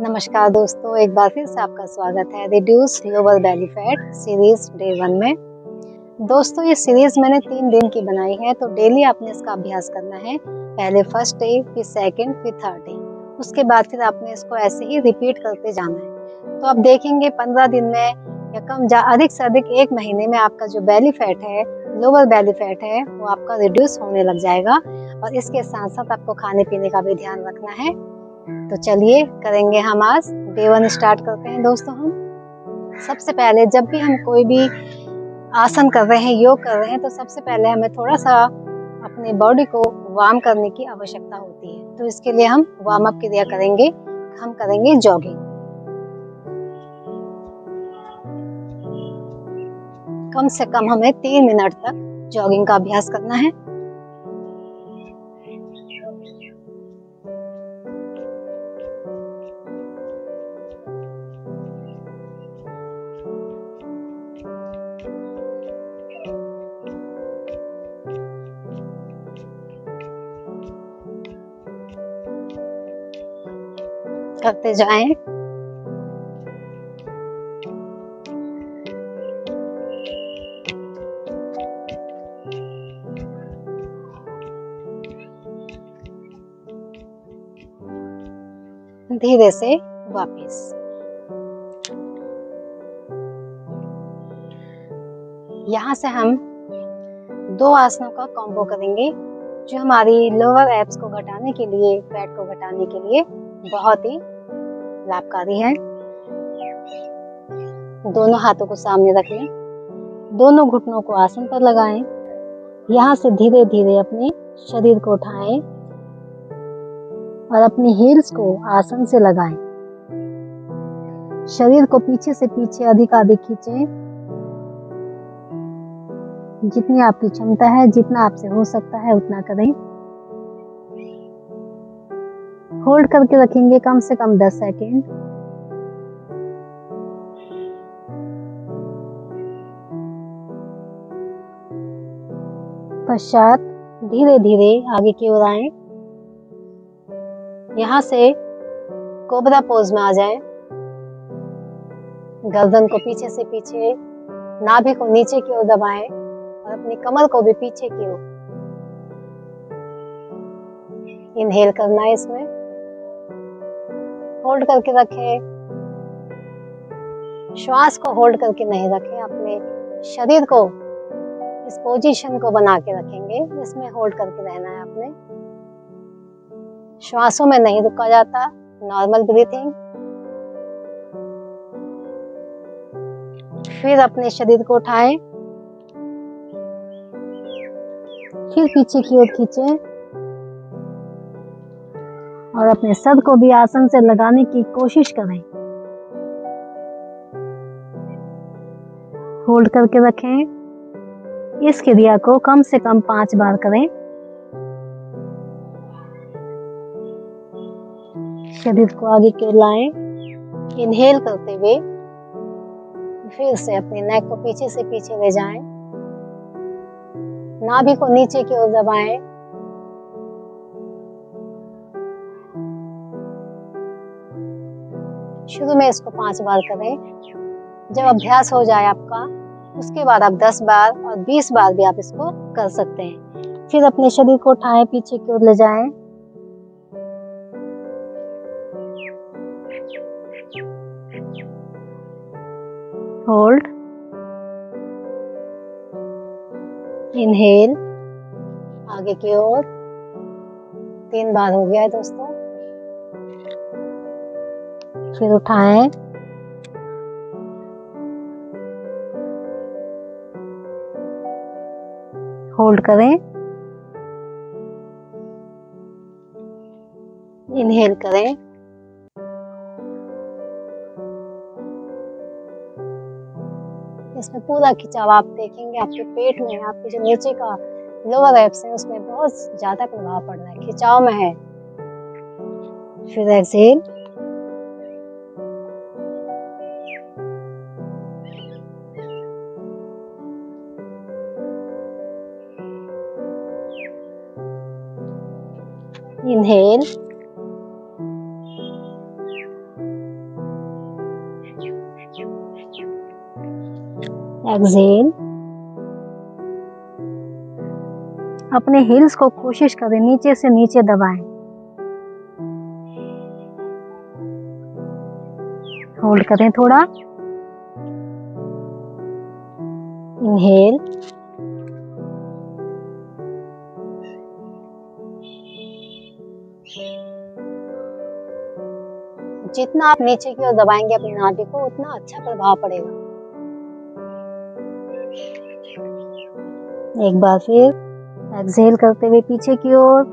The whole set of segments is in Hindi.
नमस्कार दोस्तों, एक बार फिर से आपका स्वागत है reduce global belly fat series day one में। दोस्तों, ये सीरीज़ मैंने तीन दिन की बनाई है तो डेली आपने इसका अभ्यास करना है। पहले फ़र्स्ट डे फिर सेकंड फिर थर्ड डे उसके बाद फिर आपने इसको ऐसे ही रिपीट करते जाना है। तो आप देखेंगे पंद्रह दिन में या कम जा, अधिक से अधिक एक महीने में आपका जो बेली फैट है ग्लोबल बेली फैट है, वो आपका रिड्यूस होने लग जाएगा। और इसके साथ साथ आपको खाने पीने का भी ध्यान रखना है। तो चलिए करेंगे हम आज डे वन स्टार्ट करते हैं दोस्तों हम। सबसे पहले जब भी हम कोई भी आसन कर रहे हैं, योग कर रहे हैं तो सबसे पहले हमें थोड़ा सा अपने बॉडी को वार्म करने की आवश्यकता होती है। तो इसके लिए हम वार्म अप क्रिया करेंगे, हम करेंगे जॉगिंग कम से कम हमें तीन मिनट तक जॉगिंग का अभ्यास करना है। करते जाएँ। धीरे से वापस। यहाँ से हम दो आसनों का कॉम्बो करेंगे, जो हमारी लोअर एब्स को घटाने के लिए फैट को घटाने के लिए बहुत ही लाभकारी है। दोनों हाथों को सामने रख लें। दोनों घुटनों को आसन पर लगाएँ। यहाँ से धीरे धीरे अपने शरीर को उठाएँ और अपनी हील्स को आसन से लगाएँ। शरीर को पीछे से पीछे अधिक अधिक खींचें। जितनी आपकी क्षमता है, जितना आपसे हो सकता है, उतना करें। होल्ड करके रखेंगे कम से कम 10 सेकेंड। पश्चात धीरे धीरे आगे की ओर आए। यहाँ से कोबरा पोज में आ जाए। गर्दन को पीछे से पीछे, नाभि को नीचे की ओर दबाएँ और अपनी कमर को भी पीछे की ओर। इनहेल करना है इसमें। होल्ड करके रखें। श्वास को होल्ड करके नहीं रखें, अपने शरीर को इस पोजीशन को बना के रखेंगे इसमें होल्ड करके रहना है अपने। श्वासों में नहीं रुका जाता नॉर्मल ब्रीथिंग फिर अपने शरीर को उठाएँ। फिर पीछे की ओर खींचें। और अपने सर को भी आसन से लगाने की कोशिश करें। होल्ड करके रखें। इस क्रिया को कम से कम पाँच बार करें। शरीर को आगे की लाएँ। इनहेल करते हुए फिर से अपने नेक को पीछे से पीछे ले जाएँ। नाभि को नीचे की ओर दबाएँ। शुरू में इसको पाँच बार करें। जब अभ्यास हो जाए आपका, उसके बाद आप दस बार और बीस बार भी आप इसको कर सकते हैं। फिर अपने शरीर को उठाएँ, पीछे की ओर ले जाएँ। होल्ड इनहेल आगे की ओर। तीन बार हो गया है दोस्तों। फिर उठाएँ। होल्ड करें। इनहेल करें। इसमें पूरा खिंचाव आप देखेंगे, आपके पेट में, आपके जो नीचे का लोअर एप्स है, उसमें बहुत ज़्यादा प्रभाव पड़ रहा है, खिंचाव में है। फिर एक्सेल Inhale. एक्सेल अपने हिल्स को कोशिश करें, नीचे से नीचे दबाएँ। होल्ड करें थोड़ा। इनहेल जितना आप नीचे की ओर दबाएँगे अपनी नाभि को, उतना अच्छा प्रभाव पड़ेगा। एक बार फिर एक्सहेल करते हुए पीछे की ओर।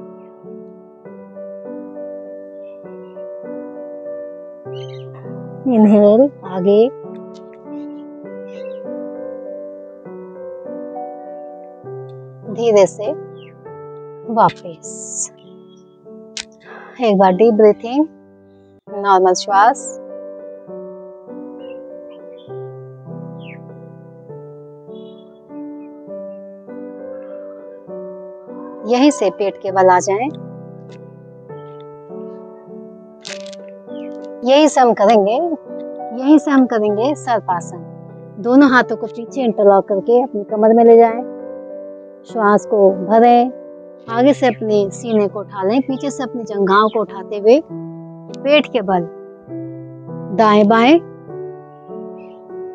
इनहेल आगे। धीरे से वापस। एक बार डीप ब्रीथिंग नॉर्मल श्वास यहीं से पेट के बल आ जाएँ। यही से हम करेंगे, यहीं से हम करेंगे सर्पासन दोनों हाथों को पीछे इंटरलॉक करके अपनी कमर में ले जाएँ। श्वास को भरें आगे से अपने सीने को उठा लें पीछे से अपनी जंघाओं को उठाते हुए पेट के बल। दाएँ बाएँ।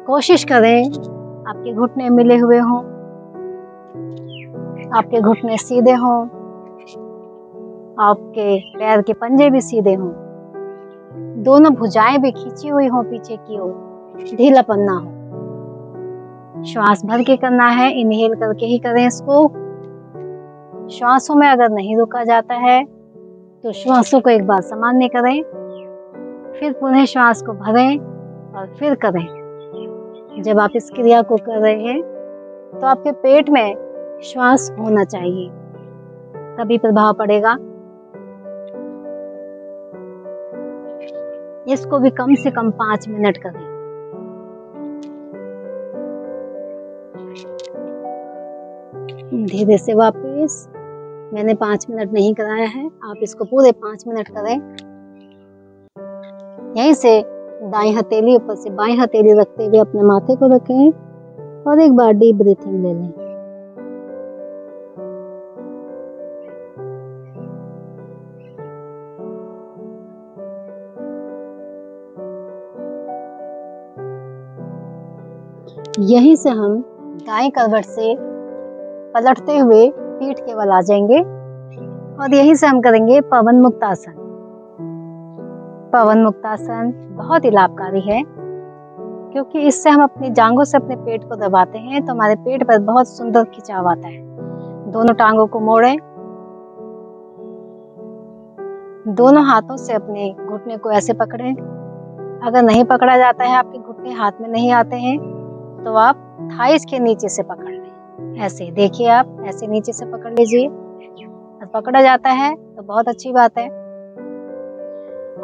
कोशिश करें आपके घुटने मिले हुए हों, आपके घुटने सीधे हों, आपके पैर के पंजे भी सीधे हों। दोनों भुजाएँ भी खींची हुई हों पीछे की ओर। ढीलापन ना हो। श्वास भर के करना है इनहेल करके ही करें इसको। श्वासों में अगर नहीं रुका जाता है तो श्वासों को एक बार सामान्य करें, फिर पुनः श्वास को भरें और फिर करें। जब आप इस क्रिया को कर रहे हैं तो आपके पेट में श्वास होना चाहिए, तभी प्रभाव पड़ेगा। इसको भी कम से कम पाँच मिनट करें। धीरे से वापस मैंने पाँच मिनट नहीं कराया है, आप इसको पूरे पाँच मिनट करें। यहीं से दाई हथेली ऊपर से बाई हथेली रखते हुए अपने माथे को रखें और एक बार डीप ब्रीथिंग ले लें। यहीं से हम दाएँ करवट से पलटते हुए पीठ के बल आ जाएँगे और यहीं से हम करेंगे पवन मुक्तासन। पवन मुक्तासन बहुत ही लाभकारी है, क्योंकि इससे हम अपनी जांघों से अपने पेट को दबाते हैं तो हमारे पेट पर बहुत सुंदर खिंचाव आता है। दोनों टांगों को मोड़े, दोनों हाथों से अपने घुटने को ऐसे पकड़े। अगर नहीं पकड़ा जाता है, आपके घुटने हाथ में नहीं आते हैं तो आप थाइस के नीचे से पकड़ ऐसे देखिए आप, ऐसे नीचे से पकड़ लीजिए। पकड़ा जाता है तो बहुत अच्छी बात है।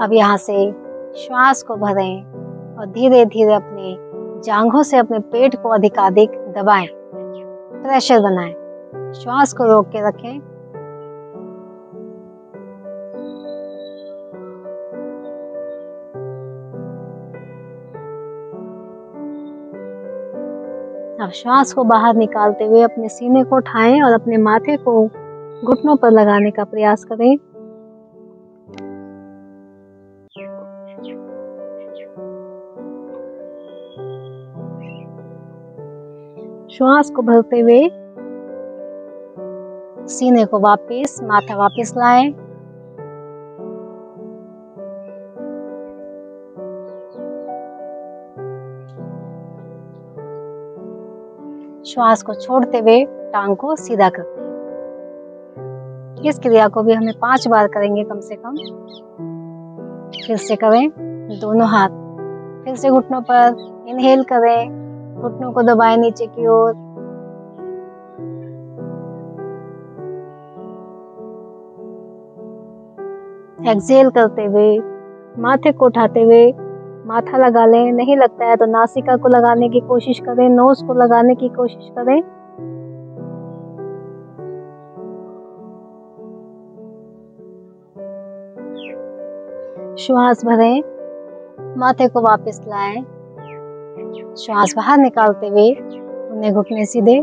अब यहाँ से श्वास को भरें और धीरे धीरे अपने जांघों से अपने पेट को अधिकाधिक दबाएँ। प्रेशर बनाएँ। श्वास को रोक के रखें। अब श्वास को बाहर निकालते हुए अपने सीने को उठाएँ और अपने माथे को घुटनों पर लगाने का प्रयास करें। श्वास को भरते हुए सीने को वापस, माथा वापस लाएँ। श्वास को छोड़ते हुए टांग को सीधा करते हैं इस क्रिया को भी हमें पाँच बार करेंगे कम से कम? फिर से करें दोनों हाथ। फिर से घुटनों पर इनहेल करें, घुटनों को दबाएँ नीचे की ओर। एक्सेल करते हुए, माथे को उठाते हुए माथा लगा लें, नहीं लगता है तो नासिका को लगाने की कोशिश करें, नोज़ को लगाने की कोशिश करें। श्वास भरें, माथे को वापस लाएँ। श्वास बाहर निकालते हुए उन्हें घुटने सीधे।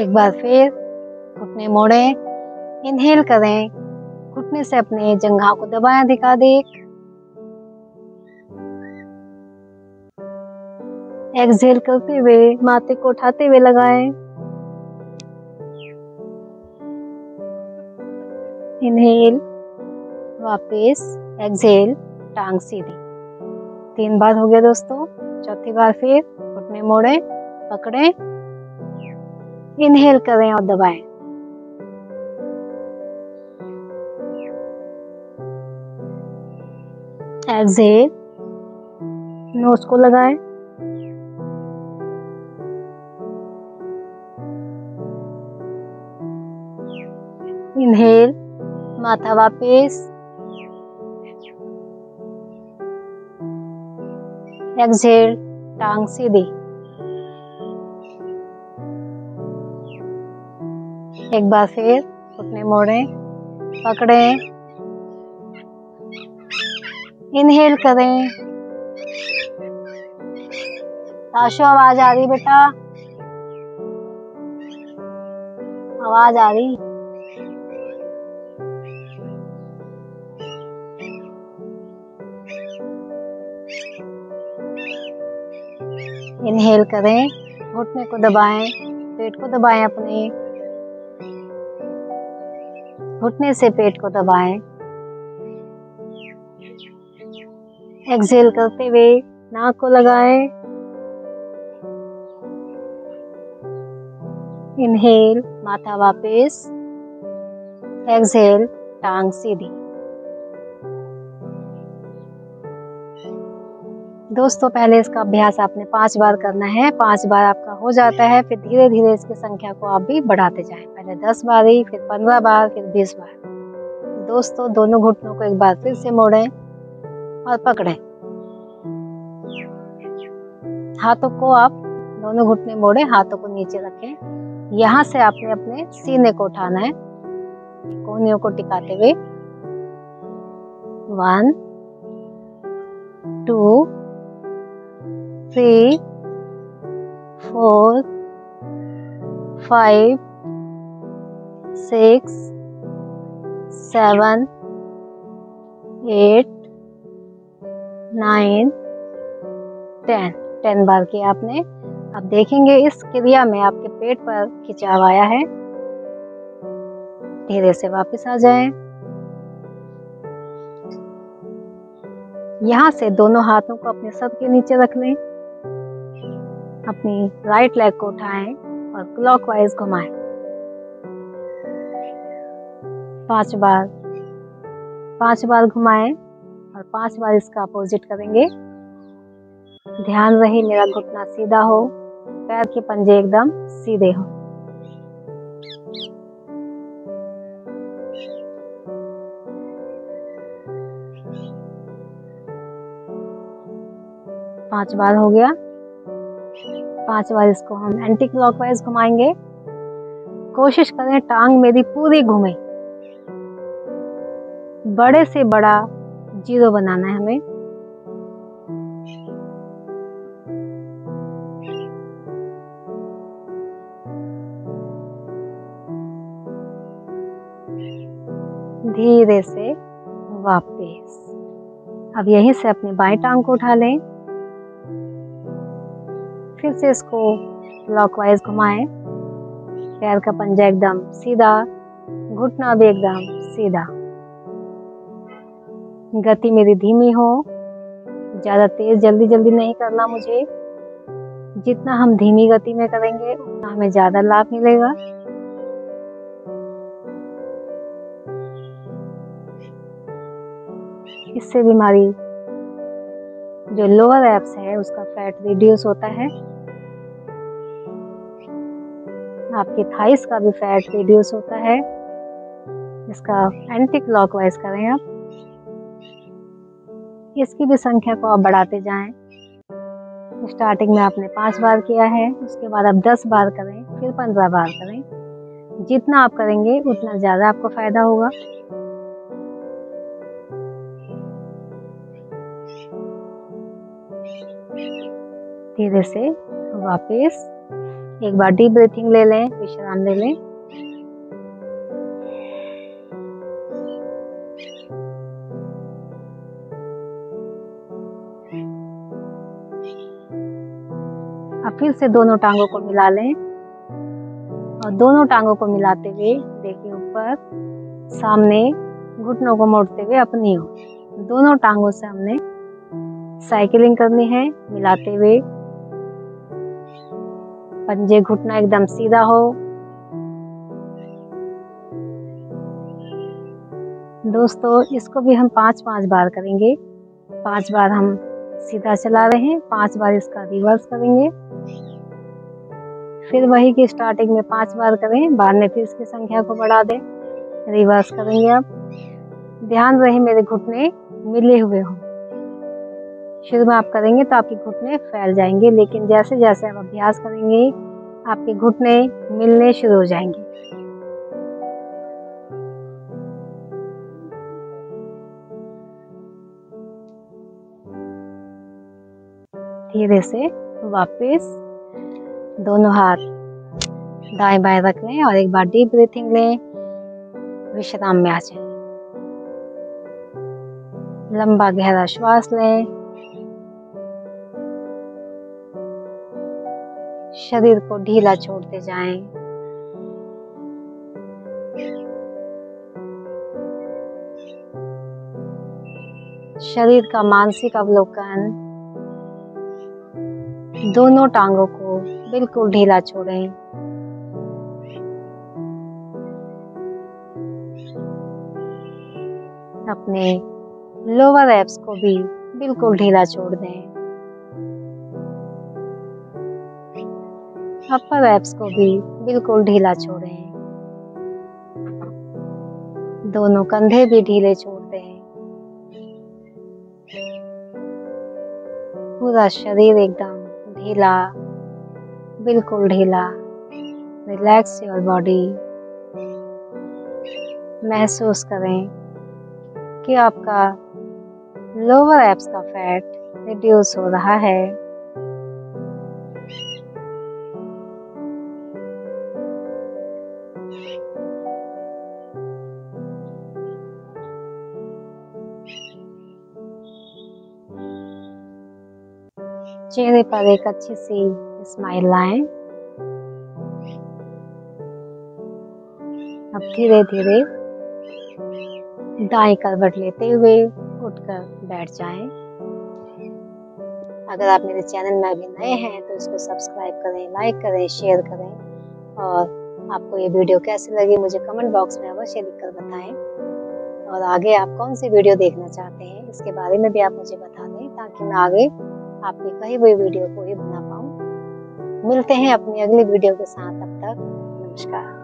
एक बार फिर घुटने मोड़े, इनहेल करें, घुटने से अपने जंघा को दबाएँ, दिखा दे एक्सहेल करते हुए, माथे को उठाते हुए लगाएँ। इनहेल वापस एक्सहेल टांग सीधी। तीन बार हो गया दोस्तों, चौथी बार फिर, घुटने मोड़े, पकड़े। इनहेल करें और दबाएँ। एक्सहेल नोज़ को लगाएँ। इनहेल माथा वापस। एक्सहेल टांग सीधी। एक बार फिर घुटने मोड़े पकड़े। इनहेल करें। आशो आवाज़ आ रही बेटा? आवाज़ आ रही। इनहेल करें। घुटने को दबाएँ, पेट को दबाएँ अपने। घुटने से पेट को दबाएँ। एक्सेल करते हुए नाक को लगाएँ। इनहेल माथा वापस। एक्सहेल टांग सीधी। दोस्तों, पहले इसका अभ्यास आपने पाँच बार करना है। पाँच बार आपका हो जाता है, फिर धीरे धीरे इसकी संख्या को आप भी बढ़ाते जाएँ। पहले दस बार ही, फिर पंद्रह बार, फिर बीस बार। दोस्तों, दोनों घुटनों को एक बार फिर से मोड़ें और पकड़ें। हाथों को आप दोनों घुटने मोड़े, हाथों को नीचे रखें। यहाँ से आपने अपने सीने को उठाना है। कोहनियों को टिकाते हुए। One, two three, four, five, six, seven, eight nine ten ten बार किया आपने। अब देखेंगे इस क्रिया में आपके पेट पर खिंचाव आया है। धीरे से वापस आ जाएँ। यहाँ से दोनों हाथों को अपने सर के नीचे रख लें। अपनी राइट लेग को उठाएँ और क्लॉकवाइज घुमाएँ। पाँच बार पाँच बार घुमाएँ और पाँच बार इसका अपोजिट करेंगे। ध्यान रहे, मेरा घुटना सीधा हो, पैर के पंजे एकदम सीधे हो। पाँच बार हो गया। पाँच बार इसको हम एंटी क्लॉकवाइज घुमाएँगे। कोशिश करें टांग मेरी पूरी घूमे। बड़े से बड़ा ज़ीरो बनाना है हमें। धीरे से वापस। अब यहीं से अपने बाएँ टांग को उठा लें। फिर से इसको क्लॉकवाइज घुमाएँ। पैर का पंजा एकदम सीधा, घुटना भी एकदम सीधा। गति मेरी धीमी हो। ज़्यादा तेज जल्दी जल्दी नहीं करना मुझे। जितना हम धीमी गति में करेंगे, उतना हमें ज़्यादा लाभ मिलेगा। इससे बीमारी जो लोअर एप्स है, उसका फैट रिड्यूस होता है। आपके थाइस का भी फैट रिड्यूस होता है। इसका एंटी क्लॉकवाइज करें आप। इसकी भी संख्या को आप बढ़ाते जाएँ। स्टार्टिंग में आपने पाँच बार किया है, उसके बाद आप दस बार करें, फिर पंद्रह बार करें। जितना आप करेंगे, उतना ज़्यादा आपको फ़ायदा होगा। धीरे से वापस एक बार डीप ब्रीथिंग ले लें विश्राम ले लें। अब फिर से दोनों टांगों को मिला लें। और दोनों टांगों को मिलाते हुए देखिए ऊपर, सामने, घुटनों को मोड़ते हुए अपनी ओर। दोनों टांगों से हमने साइकिलिंग करनी है, मिलाते हुए पंजे घुटना एकदम सीधा हो। दोस्तों, इसको भी हम पाँच पाँच बार करेंगे। पाँच बार हम सीधा चला रहे हैं, पाँच बार इसका रिवर्स करेंगे। फिर वही की स्टार्टिंग में पाँच बार करें, बाद में फिर इसकी संख्या को बढ़ा दें। रिवर्स करेंगे अब। ध्यान रहे मेरे घुटने, मिले हुए हों। शुरू में आप करेंगे तो आपके घुटने फैल जाएँगे, लेकिन जैसे जैसे आप अभ्यास करेंगे, आपके घुटने मिलने शुरू हो जाएँगे। धीरे से वापस दोनों हाथ दाएँ बाएँ रख लें और एक बार डीप ब्रीथिंग लें। विश्राम में आ जाए। लंबा गहरा श्वास लें। शरीर को ढीला छोड़ते जाएँ। शरीर का मानसिक अवलोकन दोनों टांगों को बिल्कुल ढीला छोड़ें। अपने लोअर एप्स को भी बिल्कुल ढीला छोड़ दें। अपर एप्स को भी बिल्कुल ढीला छोड़ें दोनों कंधे भी ढीले छोड़ दें पूरा शरीर एकदम ढीला, बिल्कुल ढीला रिलैक्स योर बॉडी महसूस करें कि आपका लोअर एप्स का फैट रिड्यूस हो रहा है। चेहरे पर एक अच्छी सी स्माइल लाएँ अब धीरे धीरे दाएँ करवट लेते हुए उठकर बैठ जाएँ। अगर आप मेरे चैनल में अभी नए हैं तो इसको सब्सक्राइब करें, लाइक करें, शेयर करें और आपको ये वीडियो कैसी लगी मुझे कमेंट बॉक्स में अवश्य लिखकर बताएँ। और आगे आप कौन सी वीडियो देखना चाहते हैं, इसके बारे में भी आप मुझे बता दें ताकि मैं आगे आपकी कही हुई वीडियो को ही बना पाऊँ। मिलते हैं अपनी अगली वीडियो के साथ। अब तक नमस्कार।